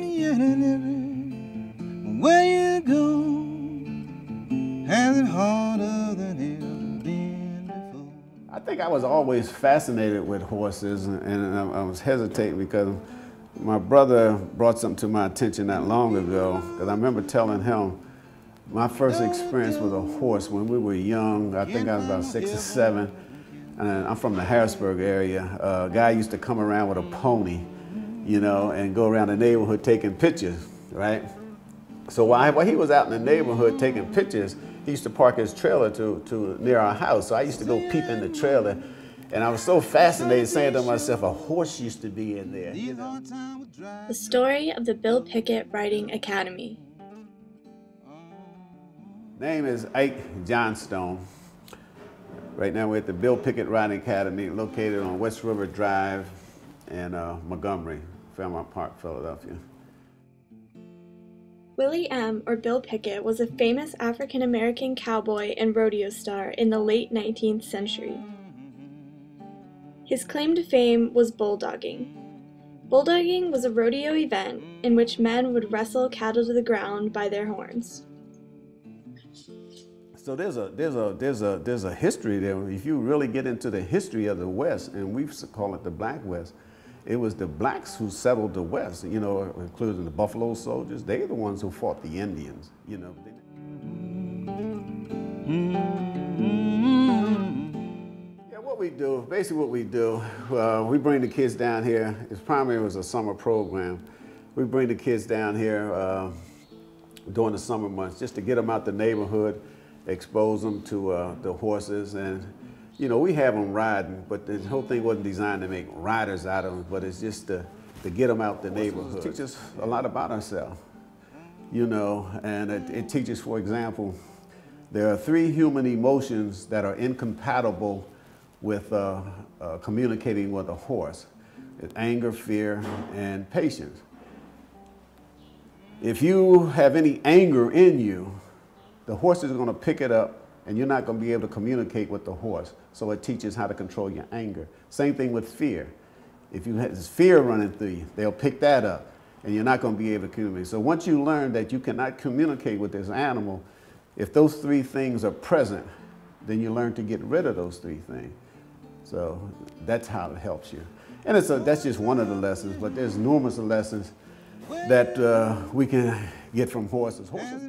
and where you go has it harder than ever been before. I think I was always fascinated with horses, and I, I was hesitating because my brother brought something to my attention not long ago. Because I remember telling him my first experience with a horse when we were young. I think I was about six or seven, and I'm from the Harrisburg area. a guy used to come around with a pony, you know, and go around the neighborhood taking pictures, right? So while, while he was out in the neighborhood taking pictures, he used to park his trailer to, to near our house. So I used to go peep in the trailer. And I was so fascinated saying to myself, a horse used to be in there. you know? The story of the Bill Pickett Riding Academy. Name is Ike Johnstone. Right now we're at the Bill Pickett Riding Academy located on West River Drive in uh, Montgomery, Fairmount Park, Philadelphia. Willie M., or Bill Pickett, was a famous African American cowboy and rodeo star in the late 19th century. His claim to fame was bulldogging. Bulldogging was a rodeo event in which men would wrestle cattle to the ground by their horns. So there's a there's a there's a there's a history there. If you really get into the history of the West, and we call it the Black West, it was the blacks who settled the West. You know, including the Buffalo Soldiers. They're the ones who fought the Indians. You know. Yeah, what we do, basically what we do, uh, we bring the kids down here. It's primarily was a summer program. We bring the kids down here uh, during the summer months just to get them out the neighborhood, expose them to uh, the horses, and you know we have them riding. But the whole thing wasn't designed to make riders out of them, but it's just to, to get them out the neighborhood. It teaches a lot about ourselves, you know, and it, it teaches, for example, there are three human emotions that are incompatible with uh, uh, communicating with a horse. It's anger, fear, and patience. If you have any anger in you, the horse is going to pick it up and you're not going to be able to communicate with the horse. So it teaches how to control your anger. Same thing with fear. If you have this fear running through you, they'll pick that up and you're not going to be able to communicate. So once you learn that you cannot communicate with this animal, if those three things are present, then you learn to get rid of those three things. So that's how it helps you. And it's a, that's just one of the lessons, but there's numerous lessons that uh, we can get from horses. Horses.